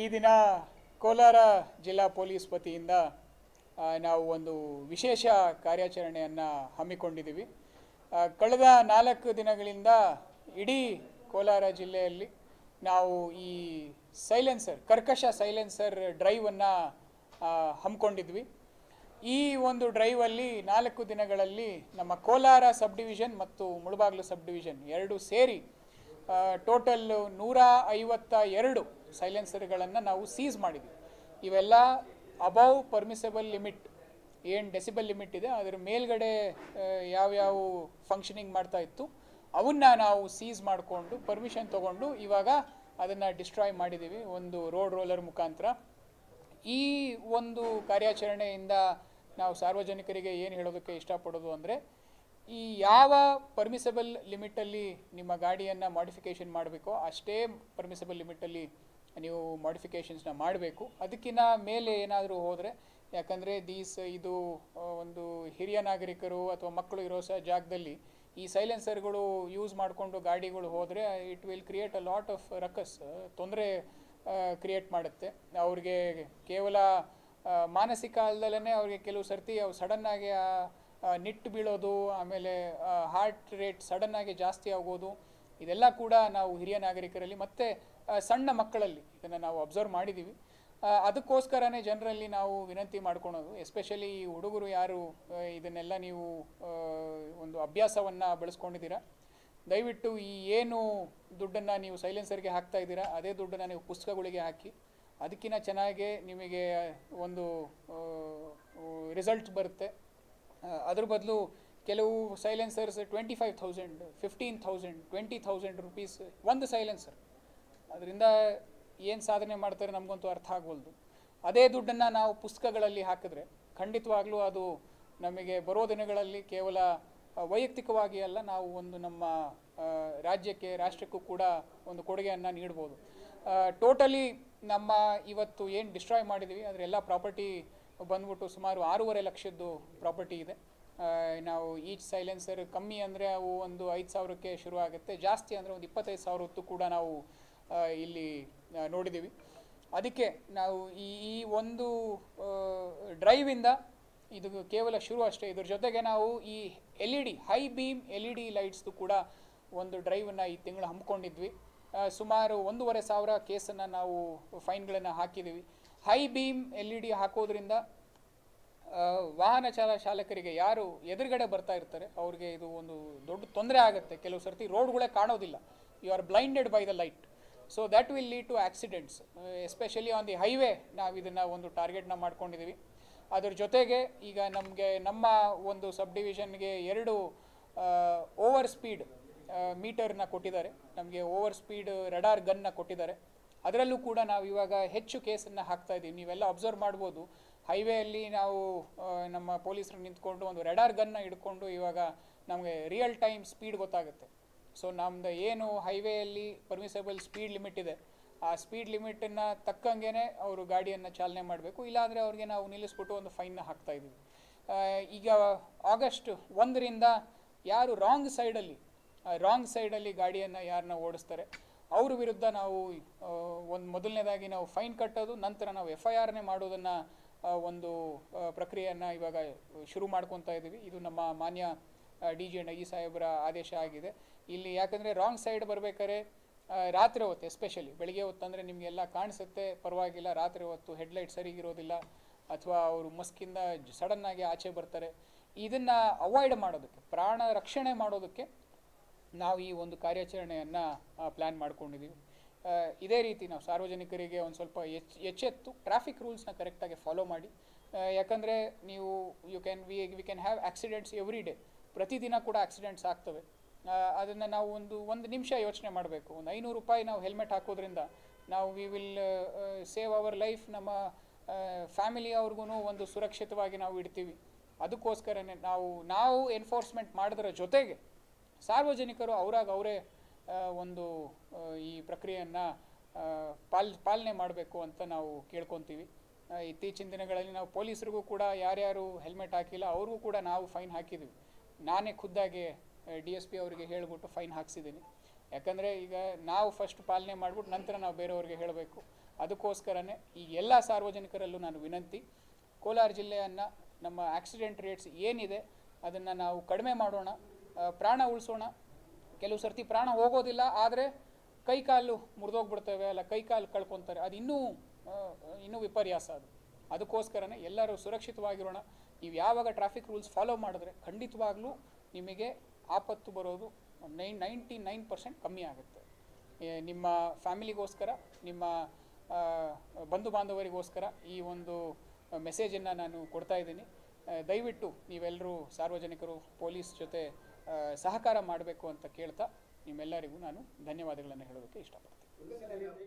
ಈ ದಿನ ಕೋಲಾರ ಜಿಲ್ಲಾ ಪೊಲೀಸ್ ವತಿಯಿಂದ ನಾವು ಒಂದು ವಿಶೇಷ ಕಾರ್ಯಾಚರಣೆಯನ್ನು ಹಮ್ಮಿಕೊಂಡಿದ್ದೀವಿ. ಕಳೆದ ನಾಲ್ಕು ದಿನಗಳಿಂದ ಇಡೀ ಕೋಲಾರ ಜಿಲ್ಲೆಯಲ್ಲಿ ನಾವು ಈ ಸೈಲೆನ್ಸರ್, ಕರ್ಕಶ ಸೈಲೆನ್ಸರ್ ಡ್ರೈವನ್ನು ಹಮ್ಮಿಕೊಂಡಿದ್ವಿ. ಈ ಒಂದು ಡ್ರೈವಲ್ಲಿ ನಾಲ್ಕು ದಿನಗಳಲ್ಲಿ ನಮ್ಮ ಕೋಲಾರ ಸಬ್ ಡಿವಿಷನ್ ಮತ್ತು ಮುಳಬಾಗ್ಲು ಸಬ್ ಡಿವಿಷನ್ ಎರಡು ಸೇರಿ ಟೋಟಲ್ ನೂರ ಐವತ್ತ ಎರಡು ಸೈಲೆನ್ಸರ್ಗಳನ್ನು ನಾವು ಸೀಸ್ ಮಾಡಿದ್ವಿ. ಇವೆಲ್ಲ ಅಬೌವ್ ಪರ್ಮಿಸಬಲ್ ಲಿಮಿಟ್ ಏನು ಡೆಸಿಬಲ್ ಲಿಮಿಟ್ ಇದೆ, ಅದರ ಮೇಲ್ಗಡೆ ಯಾವ್ಯಾವ ಫಂಕ್ಷನಿಂಗ್ ಮಾಡ್ತಾ ಇತ್ತು, ಅವನ್ನ ನಾವು ಸೀಸ್ ಮಾಡಿಕೊಂಡು ಪರ್ಮಿಷನ್ ತಗೊಂಡು ಇವಾಗ ಅದನ್ನು ಡಿಸ್ಟ್ರಾಯ್ ಮಾಡಿದ್ದೀವಿ ಒಂದು ರೋಡ್ ರೋಲರ್ ಮುಖಾಂತರ. ಈ ಒಂದು ಕಾರ್ಯಾಚರಣೆಯಿಂದ ನಾವು ಸಾರ್ವಜನಿಕರಿಗೆ ಏನು ಹೇಳೋದಕ್ಕೆ ಇಷ್ಟಪಡೋದು ಅಂದರೆ ಈ ಯಾವ ಪರ್ಮಿಸಬಲ್ ಲಿಮಿಟಲ್ಲಿ ನಿಮ್ಮ ಗಾಡಿಯನ್ನು ಮಾಡಿಫಿಕೇಷನ್ ಮಾಡಬೇಕೋ ಅಷ್ಟೇ ಪರ್ಮಿಸಬಲ್ ಲಿಮಿಟಲ್ಲಿ ನೀವು ಮಾಡಿಫಿಕೇಷನ್ಸ್ನ ಮಾಡಬೇಕು. ಅದಕ್ಕಿಂತ ಮೇಲೆ ಏನಾದರೂ ಹೋದರೆ, ಯಾಕಂದರೆ ದೀಸ್ ಇದು ಒಂದು ಹಿರಿಯ ನಾಗರಿಕರು ಅಥವಾ ಮಕ್ಕಳು ಇರೋ ಸಹ ಜಾಗದಲ್ಲಿ ಈ ಸೈಲೆನ್ಸರ್ಗಳು ಯೂಸ್ ಮಾಡಿಕೊಂಡು ಗಾಡಿಗಳು ಹೋದರೆ it will create a lot of ruckus ತೊಂದರೆ ಕ್ರಿಯೇಟ್ ಮಾಡುತ್ತೆ. ಅವ್ರಿಗೆ ಕೇವಲ ಮಾನಸಿಕ ಅಲ್ದಲೇ ಅವ್ರಿಗೆ ಕೆಲವು ಸರ್ತಿ ಅವು ಸಡನ್ನಾಗಿ ನಿಟ್ಟು ಬೀಳೋದು, ಆಮೇಲೆ ಹಾರ್ಟ್ ರೇಟ್ ಸಡನ್ನಾಗಿ ಜಾಸ್ತಿ ಆಗೋದು, ಇದೆಲ್ಲ ಕೂಡ ನಾವು ಹಿರಿಯ ನಾಗರಿಕರಲ್ಲಿ ಮತ್ತು ಸಣ್ಣ ಮಕ್ಕಳಲ್ಲಿ ಇದನ್ನು ನಾವು ಅಬ್ಸರ್ವ್ ಮಾಡಿದ್ದೀವಿ ಅದಕ್ಕೋಸ್ಕರನೇ ಜನರಲ್ಲಿ ನಾವು ವಿನಂತಿ ಮಾಡ್ಕೊಳೋದು ಎಸ್ಪೆಷಲಿ ಈ ಹುಡುಗರು ಯಾರು ಇದನ್ನೆಲ್ಲ ನೀವು ಒಂದು ಅಭ್ಯಾಸವನ್ನು ಬೆಳೆಸ್ಕೊಂಡಿದ್ದೀರಾ? ದಯವಿಟ್ಟು ಈ ಏನು ದುಡ್ಡನ್ನು ನೀವು ಸೈಲೆನ್ಸರ್ಗೆ ಹಾಕ್ತಾ ಇದ್ದೀರಾ, ಅದೇ ದುಡ್ಡನ್ನು ನೀವು ಪುಸ್ತಕಗಳಿಗೆ ಹಾಕಿ ಅದಕ್ಕಿಂತ ಚೆನ್ನಾಗಿ ನಿಮಗೆ ಒಂದು ರಿಸಲ್ಟ್ ಬರುತ್ತೆ. ಅದ್ರ ಬದಲು ಕೆಲವು silencers twenty five thousand fifteen thousand twenty thousand rupees ಒಂದು ಸೈಲೆನ್ಸರ್ ಅದರಿಂದ ಏನು ಸಾಧನೆ ಮಾಡ್ತಾರೆ ನಮಗಂತೂ ಅರ್ಥ ಆಗ್ಬೋದು ಅದೇ ದುಡ್ಡನ್ನು ನಾವು ಪುಸ್ತಕಗಳಲ್ಲಿ ಹಾಕಿದ್ರೆ ಖಂಡಿತವಾಗ್ಲೂ ಅದು ನಮಗೆ ಬರೋ ದಿನಗಳಲ್ಲಿ ಕೇವಲ ವೈಯಕ್ತಿಕವಾಗಿ ಅಲ್ಲ, ನಾವು ಒಂದು ನಮ್ಮ ರಾಜ್ಯಕ್ಕೆ, ರಾಷ್ಟ್ರಕ್ಕೂ ಕೂಡ ಒಂದು ಕೊಡುಗೆಯನ್ನು ನೀಡ್ಬೋದು. ಟೋಟಲಿ ನಮ್ಮ ಇವತ್ತು ಏನು ಡಿಸ್ಟ್ರಾಯ್ ಮಾಡಿದ್ದೀವಿ ಅದರೆಲ್ಲ ಪ್ರಾಪರ್ಟಿ ಬಂದ್ಬಿಟ್ಟು ಸುಮಾರು ಆರೂವರೆ ಲಕ್ಷದ್ದು ಪ್ರಾಪರ್ಟಿ ಇದೆ. ನಾವು ಈಚ್ ಸೈಲೆನ್ಸರ್ ಕಮ್ಮಿ ಅಂದರೆ ಅವು ಒಂದು ಐದು ಸಾವಿರಕ್ಕೆ ಶುರು ಆಗುತ್ತೆ. ಜಾಸ್ತಿ ಅಂದರೆ ಒಂದು ಇಪ್ಪತ್ತೈದು ಸಾವಿರ ಹೊತ್ತು ಕೂಡ ನಾವು ಇಲ್ಲಿ ನೋಡಿದ್ದೀವಿ. ಅದಕ್ಕೆ ನಾವು ಈ ಈ ಒಂದು ಡ್ರೈವಿಂದ ಇದು ಕೇವಲ ಶುರು ಅಷ್ಟೇ. ಇದ್ರ ಜೊತೆಗೆ ನಾವು ಈ L E D, high beam L E D ಲೈಟ್ಸ್ದು ಕೂಡ ಒಂದು ಡ್ರೈವನ್ನು ಈ ತಿಂಗಳು ಹಮ್ಮಿಕೊಂಡಿದ್ವಿ. ಸುಮಾರು ಒಂದೂವರೆ ಸಾವಿರ ಕೇಸನ್ನು ನಾವು ಫೈನ್ಗಳನ್ನು ಹಾಕಿದ್ದೀವಿ. High beam L E D ಹಾಕೋದ್ರಿಂದ ವಾಹನ ಚಾಲ ಚಾಲಕರಿಗೆ ಯಾರು ಎದುರುಗಡೆ ಬರ್ತಾ ಇರ್ತಾರೆ, ಅವ್ರಿಗೆ ಇದು ಒಂದು ದೊಡ್ಡ ತೊಂದರೆ ಆಗುತ್ತೆ. ಕೆಲವು ಸರ್ತಿ ರೋಡ್ಗಳೇ ಕಾಣೋದಿಲ್ಲ. You are blinded by the light so that will lead to accidents especially on the highway ನಾವು ಇದನ್ನು ಒಂದು ಟಾರ್ಗೆಟ್ನ ಮಾಡ್ಕೊಂಡಿದ್ದೀವಿ ಅದರ ಜೊತೆಗೆ ಈಗ ನಮಗೆ ನಮ್ಮ ಒಂದು ಸಬ್ ಡಿವಿಷನ್ಗೆ ಎರಡು ಓವರ್ ಸ್ಪೀಡ್ ಮೀಟರ್ನ ಕೊಟ್ಟಿದ್ದಾರೆ. ನಮಗೆ ಓವರ್ ಸ್ಪೀಡ್ ರಡಾರ್ ಗನ್ನ ಕೊಟ್ಟಿದ್ದಾರೆ. ಅದರಲ್ಲೂ ಕೂಡ ನಾವು ಇವಾಗ ಹೆಚ್ಚು ಕೇಸನ್ನು ಹಾಕ್ತಾ ಇದ್ದೀವಿ. ನೀವೆಲ್ಲ ಅಬ್ಸರ್ವ್ ಮಾಡ್ಬೋದು. ಹೈವೇಯಲ್ಲಿ ನಾವು ನಮ್ಮ ಪೊಲೀಸರು ನಿಂತ್ಕೊಂಡು ಒಂದು ರೆಡಾರ್ ಗನ್ನ ಹಿಡ್ಕೊಂಡು ಇವಾಗ ನಮಗೆ ರಿಯಲ್ ಟೈಮ್ ಸ್ಪೀಡ್ ಗೊತ್ತಾಗುತ್ತೆ. ಸೊ ನಮ್ದು ಏನು ಹೈವೇಯಲ್ಲಿ ಪರ್ಮಿಸಬಲ್ ಸ್ಪೀಡ್ ಲಿಮಿಟ್ ಇದೆ, ಆ ಸ್ಪೀಡ್ ಲಿಮಿಟನ್ನು ತಕ್ಕಂಗೆ ಅವರು ಗಾಡಿಯನ್ನು ಚಾಲನೆ ಮಾಡಬೇಕು. ಇಲ್ಲಾಂದರೆ ಅವ್ರಿಗೆ ನಾವು ನಿಲ್ಲಿಸ್ಬಿಟ್ಟು ಒಂದು ಫೈನ್ನ ಹಾಕ್ತಾ ಇದ್ದೀವಿ. ಈಗ ಆಗಸ್ಟ್ ಒಂದರಿಂದ ಯಾರು ರಾಂಗ್ ಸೈಡಲ್ಲಿ ರಾಂಗ್ ಸೈಡಲ್ಲಿ ಗಾಡಿಯನ್ನು ಯಾರನ್ನ ಓಡಿಸ್ತಾರೆ? ಅವ್ರ ವಿರುದ್ಧ ನಾವು ಒಂದು ಮೊದಲನೇದಾಗಿ ನಾವು ಫೈನ್ ಕಟ್ಟೋದು, ನಂತರ ನಾವು ಎಫ್ ಐ ಆರ್ನೇ ಮಾಡೋದನ್ನು ಒಂದು ಪ್ರಕ್ರಿಯೆಯನ್ನು ಇವಾಗ ಶುರು ಮಾಡ್ಕೊತಾ ಇದ್ದೀವಿ ಇದು ನಮ್ಮ ಮಾನ್ಯ ಡಿ ಜಿ ನಗಿ ಸಾಹೇಬರ ಆದೇಶ ಆಗಿದೆ. ಇಲ್ಲಿ ಯಾಕಂದರೆ ರಾಂಗ್ ಸೈಡ್ ಬರಬೇಕಾದ್ರೆ ರಾತ್ರಿ ಹೊತ್ತು, ಎಸ್ಪೆಷಲಿ ಬೆಳಿಗ್ಗೆ ಹೊತ್ತು ಅಂದರೆ ನಿಮಗೆಲ್ಲ ಕಾಣಿಸುತ್ತೆ, ಪರವಾಗಿಲ್ಲ, ರಾತ್ರಿ ಹೊತ್ತು ಹೆಡ್ಲೈಟ್ ಸರಿಗಿರೋದಿಲ್ಲ ಅಥವಾ ಅವರು ಮಸ್ಕಿಂದ ಸಡನ್ನಾಗಿ ಆಚೆ ಬರ್ತಾರೆ. ಇದನ್ನು ಅವಾಯ್ಡ್ ಮಾಡೋದಕ್ಕೆ, ಪ್ರಾಣ ರಕ್ಷಣೆ ಮಾಡೋದಕ್ಕೆ ನಾವು ಈ ಒಂದು ಕಾರ್ಯಾಚರಣೆಯನ್ನು ಪ್ಲ್ಯಾನ್ ಮಾಡ್ಕೊಂಡಿದ್ದೀವಿ ಇದೇ ರೀತಿ ನಾವು ಸಾರ್ವಜನಿಕರಿಗೆ ಒಂದು ಸ್ವಲ್ಪ ಎಚ್, ಎಚ್ಚೆತ್ತು ಟ್ರಾಫಿಕ್ ರೂಲ್ಸ್ನ ಕರೆಕ್ಟಾಗಿ ಫಾಲೋ ಮಾಡಿ. ಯಾಕಂದರೆ ನೀವು you can we we can have accidents every day ಪ್ರತಿದಿನ ಕೂಡ ಆಕ್ಸಿಡೆಂಟ್ಸ್ ಆಗ್ತವೆ. ಅದನ್ನು ನಾವು ಒಂದು ಒಂದು ನಿಮಿಷ ಯೋಚನೆ ಮಾಡಬೇಕು. ಒಂದು ಐನೂರು ರೂಪಾಯಿ ನಾವು ಹೆಲ್ಮೆಟ್ ಹಾಕೋದ್ರಿಂದ ನಾವು we will save our life ನಮ್ಮ ಫ್ಯಾಮಿಲಿ ಅವ್ರಿಗೂ ಒಂದು ಸುರಕ್ಷಿತವಾಗಿ ನಾವು ಇಡ್ತೀವಿ. ಅದಕ್ಕೋಸ್ಕರನೇ ನಾವು ನಾವು ಎನ್ಫೋರ್ಸ್ಮೆಂಟ್ ಮಾಡಿದ್ರ ಜೊತೆಗೆ ಸಾರ್ವಜನಿಕರು ಅವರಾಗ ಅವರೇ ಒಂದು ಈ ಪ್ರಕ್ರಿಯೆಯನ್ನು ಪಾಲ್, ಪಾಲನೆ ಮಾಡಬೇಕು ಅಂತ ನಾವು ಕೇಳ್ಕೊತೀವಿ. ಇತ್ತೀಚಿನ ದಿನಗಳಲ್ಲಿ ನಾವು ಪೊಲೀಸರಿಗೂ ಕೂಡ ಯಾರ್ಯಾರು ಹೆಲ್ಮೆಟ್ ಹಾಕಿಲ್ಲ, ಅವ್ರಿಗೂ ಕೂಡ ನಾವು ಫೈನ್ ಹಾಕಿದ್ವಿ. ನಾನೇ ಖುದ್ದಾಗಿ ಡಿ ಎಸ್ ಪಿ ಅವರಿಗೆ ಹೇಳಿಬಿಟ್ಟು ಫೈನ್ ಹಾಕ್ಸಿದ್ದೀನಿ. ಯಾಕಂದರೆ ಈಗ ನಾವು ಫಸ್ಟ್ ಪಾಲನೆ ಮಾಡಿಬಿಟ್ಟು ನಂತರ ನಾವು ಬೇರೆಯವ್ರಿಗೆ ಹೇಳಬೇಕು. ಅದಕ್ಕೋಸ್ಕರನೇ ಈ ಎಲ್ಲ ಸಾರ್ವಜನಿಕರಲ್ಲೂ ನಾನು ವಿನಂತಿ, ಕೋಲಾರ ಜಿಲ್ಲೆಯನ್ನು ನಮ್ಮ ಆಕ್ಸಿಡೆಂಟ್ ರೇಟ್ಸ್ ಏನಿದೆ, ಅದನ್ನು ನಾವು ಕಡಿಮೆ ಮಾಡೋಣ. ಪ್ರಾಣ ಉಳಿಸೋಣ. ಕೆಲವು ಸರ್ತಿ ಪ್ರಾಣ ಹೋಗೋದಿಲ್ಲ, ಆದರೆ ಕೈ ಕಾಲು ಮುರಿದೋಗ್ಬಿಡ್ತವೆ ಅಲ್ಲ, ಕೈ ಕಾಲು ಕಳ್ಕೊತಾರೆ. ಅದು ಇನ್ನೂ ಇನ್ನೂ ವಿಪರ್ಯಾಸ ಅದು. ಅದಕ್ಕೋಸ್ಕರನೇ ಎಲ್ಲರೂ ಸುರಕ್ಷಿತವಾಗಿರೋಣ. ನೀವು ಯಾವಾಗ ಟ್ರಾಫಿಕ್ ರೂಲ್ಸ್ ಫಾಲೋ ಮಾಡಿದ್ರೆ ಖಂಡಿತವಾಗ್ಲೂ ನಿಮಗೆ ಆಪತ್ತು ಬರೋದು ನೈನ್, ನೈಂಟಿ ನೈನ್ ಪರ್ಸೆಂಟ್ ಕಮ್ಮಿ ಆಗುತ್ತೆ. ನಿಮ್ಮ ಫ್ಯಾಮಿಲಿಗೋಸ್ಕರ, ನಿಮ್ಮ ಬಂಧು ಬಾಂಧವರಿಗೋಸ್ಕರ ಈ ಒಂದು ಮೆಸೇಜನ್ನು ನಾನು ಕೊಡ್ತಾ ಇದ್ದೀನಿ. ದಯವಿಟ್ಟು ನೀವೆಲ್ಲರೂ ಸಾರ್ವಜನಿಕರು, ಪೊಲೀಸ್ ಜೊತೆ ಸಹಕಾರ ಮಾಡಬೇಕು ಅಂತ ಕೇಳ್ತಾ ನಿಮ್ಮೆಲ್ಲರಿಗೂ ನಾನು ಧನ್ಯವಾದಗಳನ್ನು ಹೇಳೋದಕ್ಕೆ ಇಷ್ಟಪಡ್ತೀನಿ.